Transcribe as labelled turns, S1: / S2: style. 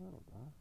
S1: little, bro.